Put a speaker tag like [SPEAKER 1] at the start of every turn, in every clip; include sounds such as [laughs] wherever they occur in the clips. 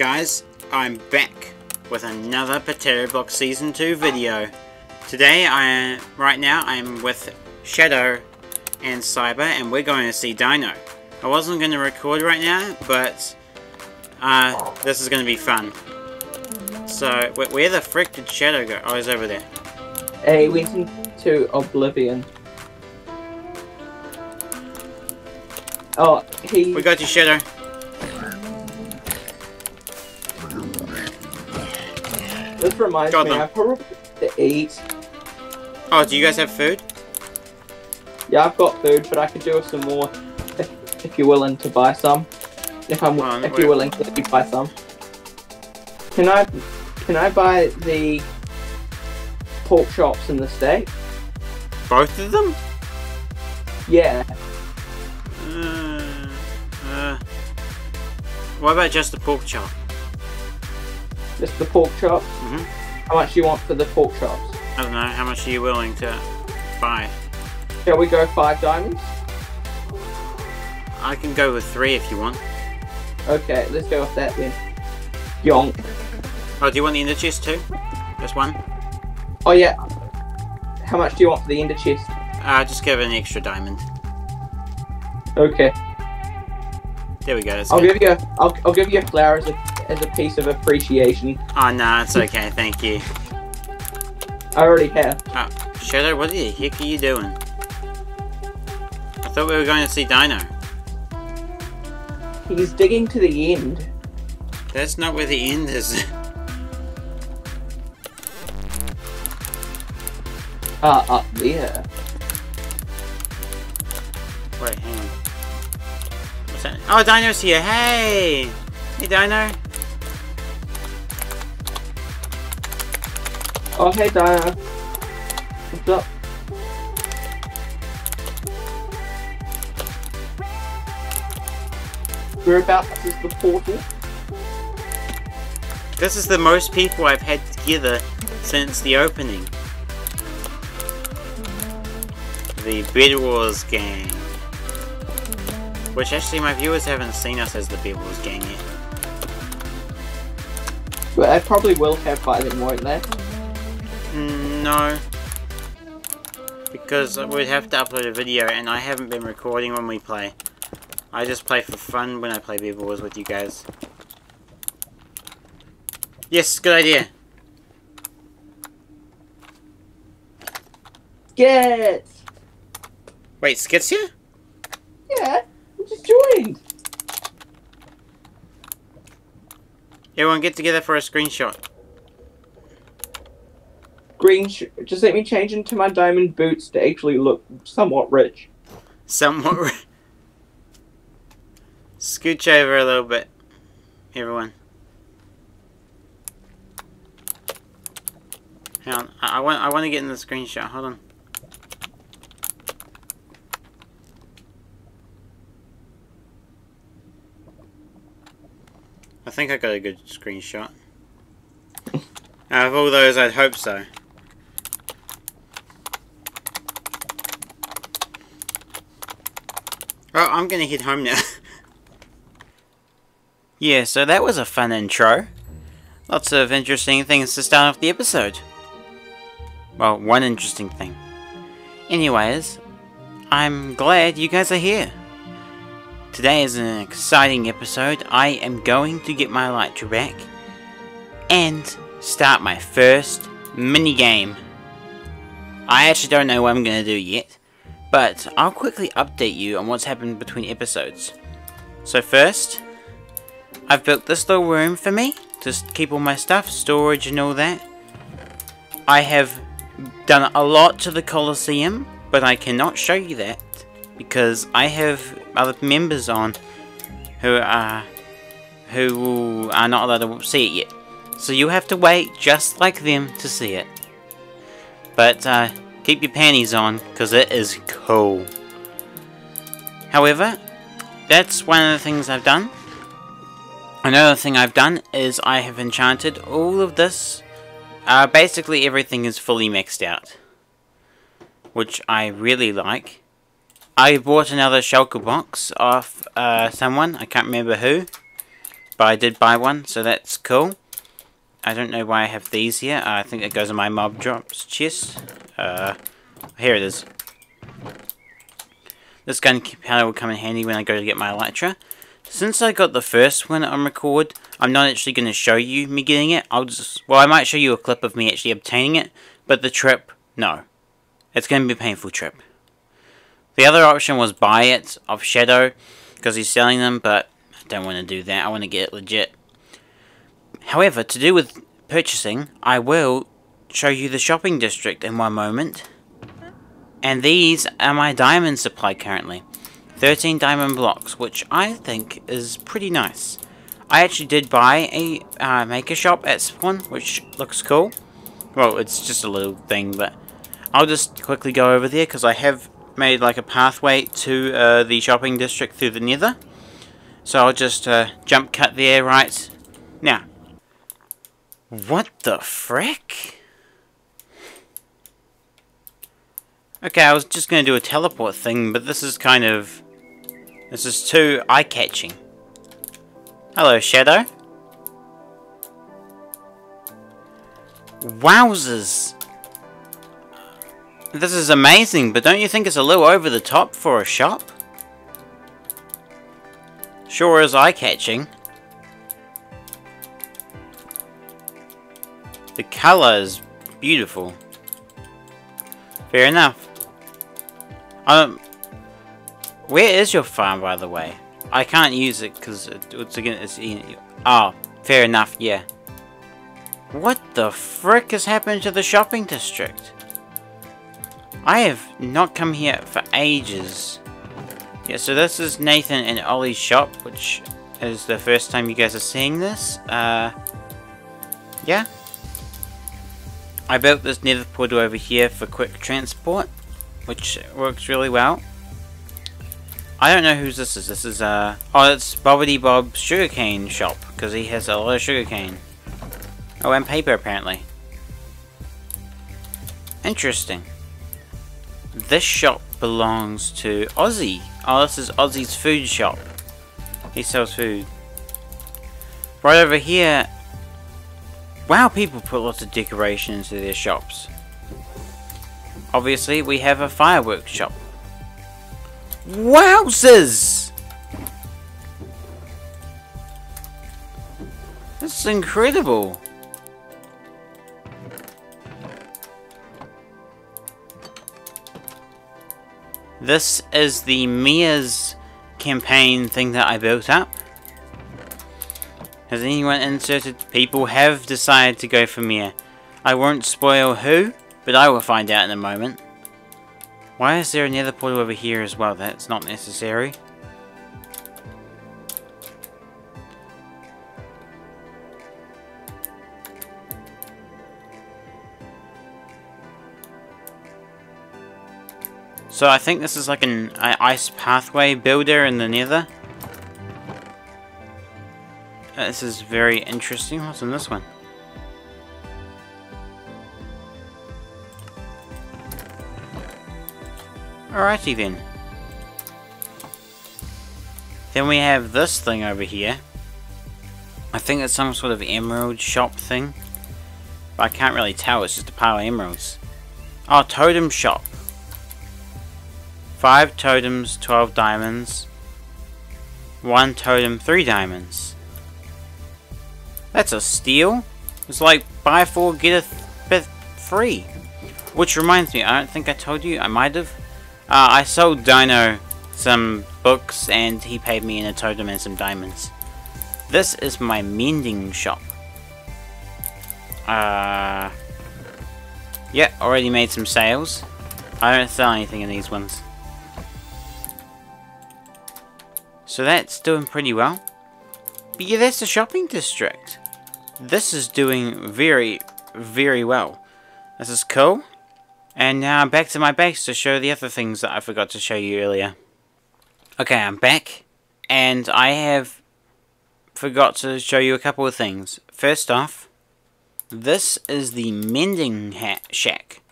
[SPEAKER 1] guys, I'm back with another Potatoblok Season 2 video. Today, I right now, I'm with Shadow and Cyber, and we're going to see Dino. I wasn't going to record right now, but uh, this is going to be fun. So, wh where the frick did Shadow go? Oh, he's over there.
[SPEAKER 2] He went into Oblivion. Oh, he...
[SPEAKER 1] We got you, Shadow.
[SPEAKER 2] This reminds
[SPEAKER 1] Got
[SPEAKER 2] me,
[SPEAKER 1] them.
[SPEAKER 2] I probably to eat.
[SPEAKER 1] Oh, do you guys have food?
[SPEAKER 2] Yeah, I've got food, but I could do with some more if, if you're willing to buy some. If I'm,
[SPEAKER 1] Um,
[SPEAKER 2] if
[SPEAKER 1] wait.
[SPEAKER 2] you're willing to buy some. Can I, can I buy the pork chops in the steak?
[SPEAKER 1] Both of them?
[SPEAKER 2] Yeah.
[SPEAKER 1] Uh, uh, what about just the pork chop?
[SPEAKER 2] Just the pork chops.
[SPEAKER 1] Hmm
[SPEAKER 2] How much do you want for the pork chops?
[SPEAKER 1] I don't know, how much are you willing to buy?
[SPEAKER 2] Shall we go five diamonds?
[SPEAKER 1] I can go with three if you want.
[SPEAKER 2] Okay, let's go with that then. Yonk.
[SPEAKER 1] Oh, do you want the ender chest too? Just one?
[SPEAKER 2] Oh yeah. How much do you want for the ender chest?
[SPEAKER 1] Uh, just give it an extra diamond.
[SPEAKER 2] Okay.
[SPEAKER 1] There we go.
[SPEAKER 2] I'll
[SPEAKER 1] good.
[SPEAKER 2] give you. A, I'll, I'll give you a flower as a piece of appreciation.
[SPEAKER 1] Oh, no, it's okay, thank you.
[SPEAKER 2] I already have.
[SPEAKER 1] Oh, Shadow, what the heck are you doing? I thought we were going to see Dino.
[SPEAKER 2] He's digging to the end.
[SPEAKER 1] That's not where the end is.
[SPEAKER 2] Uh, [laughs] up there.
[SPEAKER 1] Wait, hang on. What's that? Oh, Dino's here. Hey! Hey, Dino.
[SPEAKER 2] Oh hey Diana. What's up? Whereabouts is the portal?
[SPEAKER 1] This is the most people I've had together since the opening. The Bed Wars gang. Which actually my viewers haven't seen us as the Bed Wars gang yet.
[SPEAKER 2] Well, I probably will have by then, won't they?
[SPEAKER 1] No. Because we'd have to upload a video and I haven't been recording when we play. I just play for fun when I play Bed Wars with you guys. Yes, good idea.
[SPEAKER 2] Get!
[SPEAKER 1] Wait, Skits here?
[SPEAKER 2] Yeah, I just joined.
[SPEAKER 1] Everyone get together for a screenshot.
[SPEAKER 2] Green. Sh- just let me change into my diamond boots to actually look somewhat rich.
[SPEAKER 1] Somewhat. re- Scooch over a little bit, everyone. Hang on, I, I want I want to get in the screenshot. Hold on. I think I got a good screenshot. Out of all those, I'd hope so. Oh, I'm gonna head home now. [laughs] yeah, so that was a fun intro. Lots of interesting things to start off the episode. Well, one interesting thing. Anyways, I'm glad you guys are here. Today is an exciting episode. I am going to get my Elytra back and start my first mini game. I actually don't know what I'm going to do yet, but I'll quickly update you on what's happened between episodes. So first, I've built this little room for me to keep all my stuff, storage and all that. I have done a lot to the Colosseum, but I cannot show you that because I have other members on who are who are not allowed to see it yet. So you have to wait just like them to see it. But uh, keep your panties on because it is cool. However, that's one of the things I've done. Another thing I've done is I have enchanted all of this. Uh, basically everything is fully maxed out. Which I really like. I bought another shulker box off uh, someone, I can't remember who. but I did buy one, so that's cool. I don't know why I have these here. Uh, I think it goes in my mob drops chest. Uh, here it is. This gun powder will come in handy when I go to get my Elytra. Since I got the first one on record, I'm not actually going to show you me getting it. I'll just, well, I might show you a clip of me actually obtaining it, but the trip, no. It's going to be a painful trip. The other option was buy it off Shadow, because he's selling them, but I don't want to do that. I want to get it legit. However, to do with purchasing, I will show you the shopping district in one moment. And these are my diamond supply currently. 13 diamond blocks, which I think is pretty nice. I actually did buy a uh, maker shop at spawn, which looks cool. Well, it's just a little thing, but I'll just quickly go over there because I have made like a pathway to uh, the shopping district through the nether. So I'll just uh, jump cut there right now. What the frick? Okay, I was just going to do a teleport thing, but this is kind of... This is too eye-catching. Hello, Shadow. Wowzers! This is amazing, but don't you think it's a little over the top for a shop? Sure is eye-catching. The colour is beautiful. Fair enough. Um, where is your farm, by the way? I can't use it because it's again. It's oh, fair enough. Yeah. What the frick has happened to the shopping district? I have not come here for ages. Yeah, so this is Nathan and Ollie's shop, which is the first time you guys are seeing this. Uh, yeah. I built this nether portal over here for quick transport, which works really well. I don't know whose this is. This is, uh... Oh, it's Bobbity Bob's sugarcane shop, because he has a lot of sugarcane. Oh, and paper, apparently. Interesting. This shop belongs to Ozzy. Oh, this is Ozzy's food shop. He sells food. Right over here Wow, people put lots of decoration into their shops. Obviously, we have a fireworks shop. Wowzers! This is incredible. This is the Mia's campaign thing that I built up. Has anyone inserted? People have decided to go for Mia. I won't spoil who, but I will find out in a moment. Why is there another portal over here as well? That's not necessary. So I think this is like an ice pathway builder in the nether. Uh, this is very interesting. What's in this one? Alrighty then. Then we have this thing over here. I think it's some sort of emerald shop thing. But I can't really tell, it's just a pile of emeralds. Oh, totem shop. Five totems, 12 diamonds. One totem, three diamonds. That's a steal. It's like buy four, get a fifth free. Which reminds me, I don't think I told you, I might have. Uh, I sold Dino some books and he paid me in a totem and some diamonds. This is my mending shop. Uh, yeah, already made some sales. I don't sell anything in these ones. So that's doing pretty well. But yeah, that's the shopping district. This is doing very, very well. This is cool. And now I'm back to my base to show the other things that I forgot to show you earlier. Okay, I'm back. And I have forgot to show you a couple of things. First off, this is the mending shack.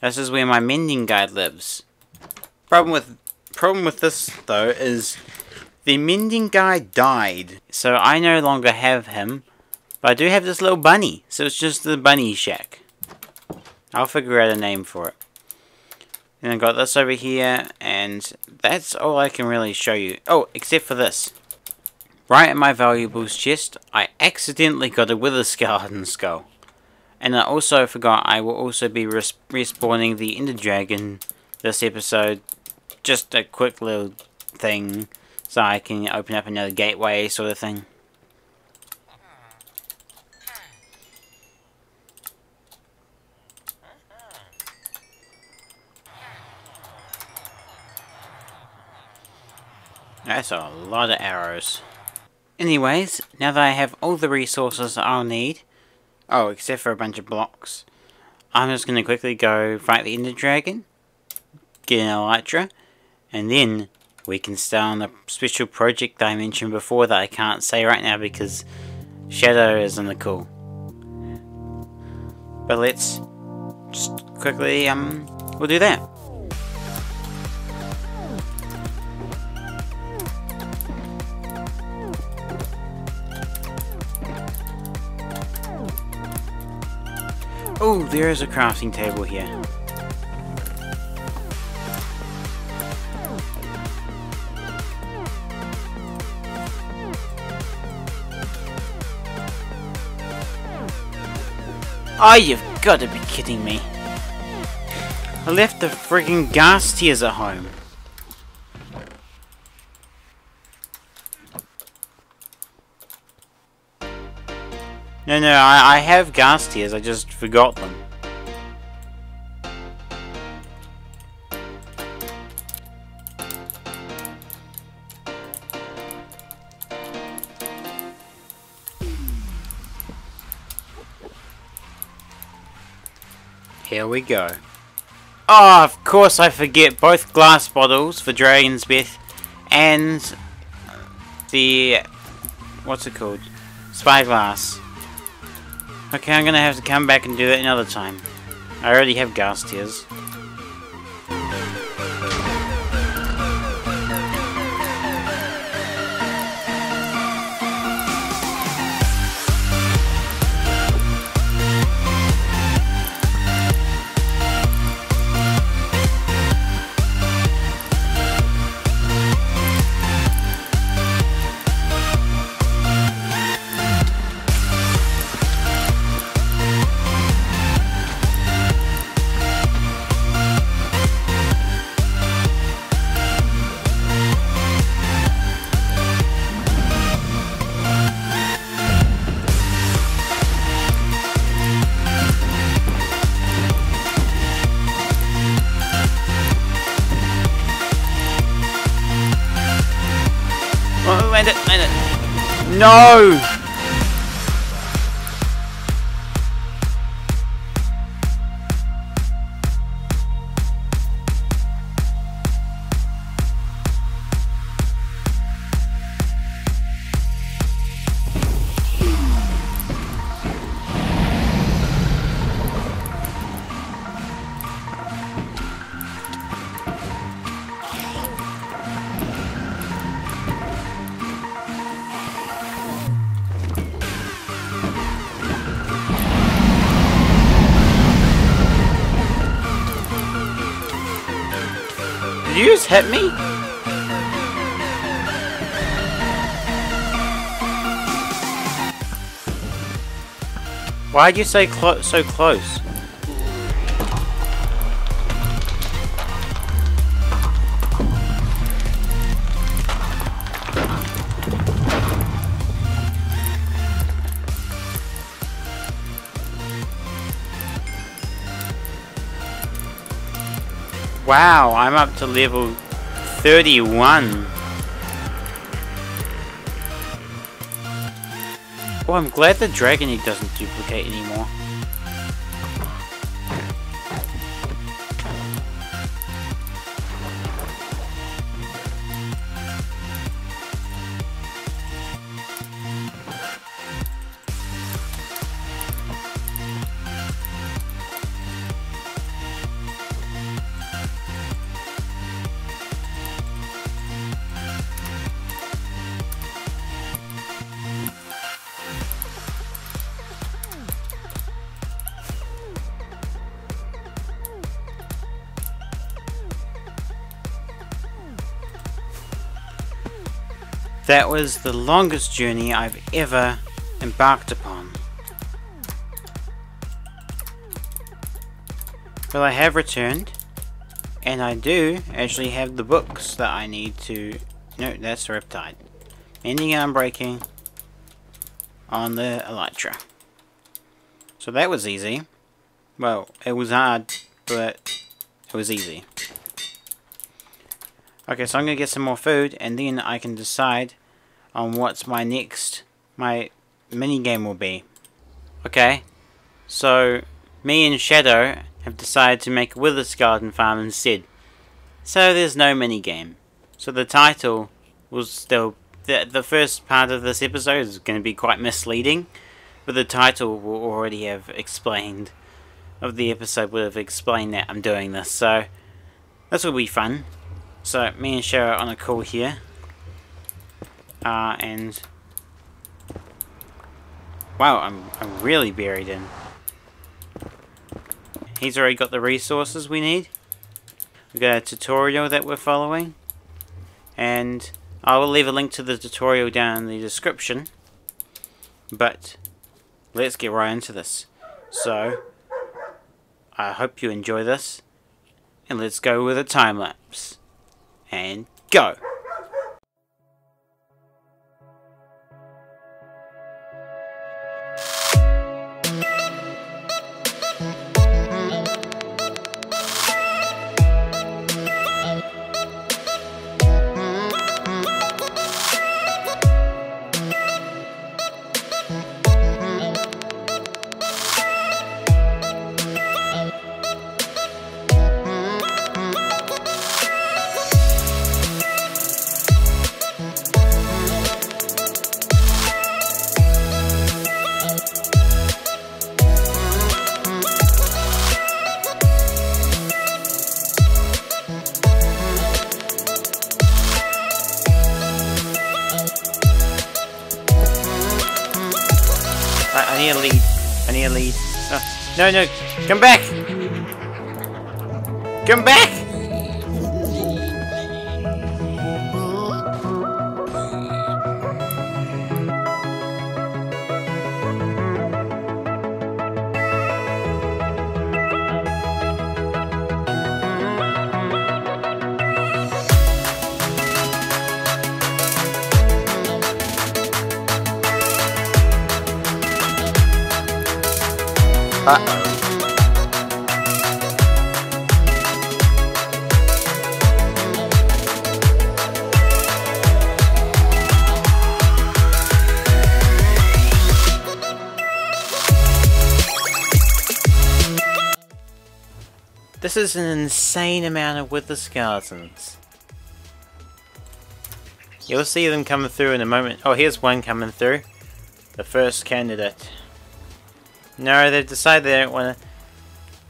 [SPEAKER 1] This is where my mending guide lives. Problem with problem with this though is The mending guy died, so I no longer have him. But I do have this little bunny, so it's just the bunny shack. I'll figure out a name for it. And I got this over here, and that's all I can really show you. Oh, except for this. Right in my valuables chest, I accidentally got a wither skeleton skull. And I also forgot I will also be res respawning the Ender Dragon this episode. Just a quick little thing, so I can open up another gateway sort of thing. That's a lot of arrows. Anyways, now that I have all the resources I'll need, oh, except for a bunch of blocks, I'm just going to quickly go fight the Ender Dragon, get an Elytra, and then we can start on the special project that I mentioned before that I can't say right now because Shadow is in the cool. But let's just quickly, um, we'll do that. Oh, there is a crafting table here. Oh, you've got to be kidding me. I left the frigging ghast tears at home. No, no, I, I have ghast tears, I just forgot them. Here we go. Oh, of course I forget both glass bottles for Dragon's Breath and the... what's it called? Spyglass. Okay, I'm gonna have to come back and do it another time. I already have ghast tears. No! You just hit me? Why'd you say clo so close? Wow, I'm up to level 31. Oh, I'm glad the Dragon Egg doesn't duplicate anymore. That was the longest journey I've ever embarked upon. But I have returned, and I do actually have the books that I need to... No, that's Riptide. Mending and Unbreaking on the Elytra. So that was easy. Well, it was hard, but it was easy. Okay, so I'm going to get some more food, and then I can decide on what's my next, my mini game will be. Okay, so me and Shadow have decided to make a wither skeleton farm instead. So there's no mini game. So the title will still, the, the first part of this episode is going to be quite misleading, but the title will already have explained, of the episode would have explained that I'm doing this, so this will be fun. So me and Shadow on a call here. Uh, and wow, I'm I'm really buried in. He's already got the resources we need. We've got a tutorial that we're following. And I will leave a link to the tutorial down in the description. But let's get right into this. So, I hope you enjoy this. And let's go with a time lapse. And go! I, I need a lead. I need a lead. Oh, no, no, come back! Come back! This is an insane amount of wither skeletons. You'll see them coming through in a moment. Oh, here's one coming through. The first candidate. No, they've decided they don't want to...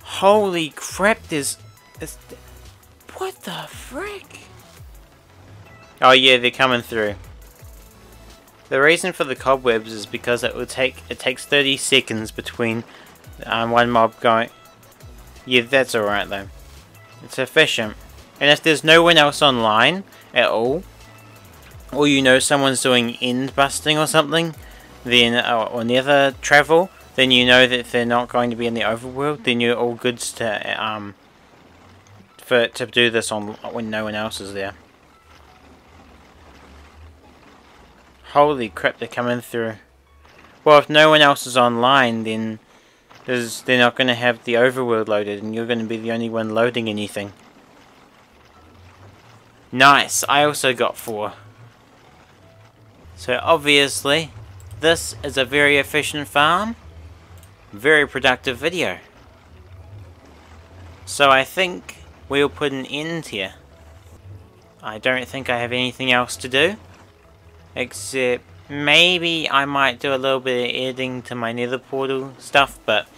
[SPEAKER 1] Holy crap, there's... there's... What the frick? Oh yeah, they're coming through. The reason for the cobwebs is because it will take it takes 30 seconds between um, one mob going. Yeah, that's alright though. It's efficient. And if there's no one else online at all, or you know someone's doing end busting or something, then uh, or nether travel, then you know that they're not going to be in the overworld. Then you're all good to um for to do this on when no one else is there. Holy crap, they're coming through. Well, if no one else is online, then there's, they're not going to have the overworld loaded, and you're going to be the only one loading anything. Nice, I also got four. So obviously, this is a very efficient farm. Very productive video. So I think we'll put an end here. I don't think I have anything else to do. Except maybe I might do a little bit of editing to my nether portal stuff, but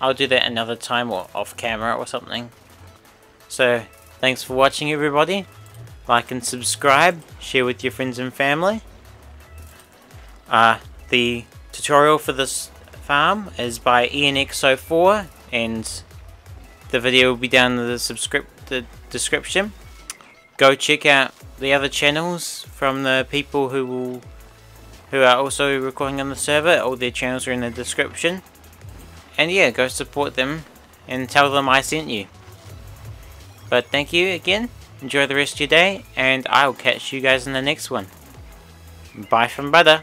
[SPEAKER 1] I'll do that another time or off camera or something. So, thanks for watching everybody. Like and subscribe, share with your friends and family. Uh, the tutorial for this farm is by ENXO4 and the video will be down in the, the description. go check out the other channels from the people who will who are also recording on the server. All their channels are in the description. And yeah, go support them and tell them I sent you. But thank you again. Enjoy the rest of your day, and I'll catch you guys in the next one. Bye from Brother.